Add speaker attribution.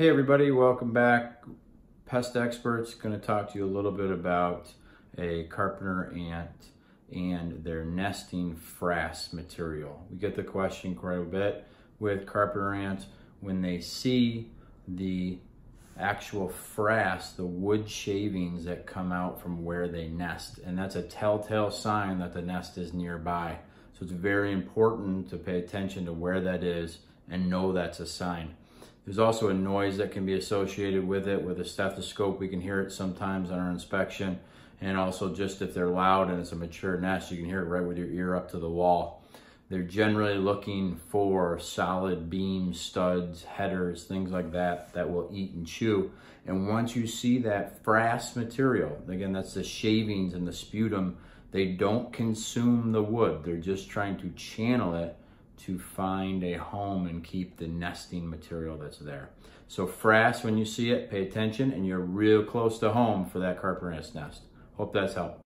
Speaker 1: Hey everybody, welcome back. Pest Experts going to talk to you a little bit about a carpenter ant and their nesting frass material. We get the question quite a bit with carpenter ants when they see the actual frass, the wood shavings that come out from where they nest. And that's a telltale sign that the nest is nearby. So it's very important to pay attention to where that is and know that's a sign. There's also a noise that can be associated with it. With a stethoscope, we can hear it sometimes on our inspection. And also just if they're loud and it's a mature nest, you can hear it right with your ear up to the wall. They're generally looking for solid beams, studs, headers, things like that, that will eat and chew. And once you see that frass material, again, that's the shavings and the sputum, they don't consume the wood. They're just trying to channel it to find a home and keep the nesting material that's there. So frass, when you see it, pay attention and you're real close to home for that carpenter ant nest. Hope that's helped.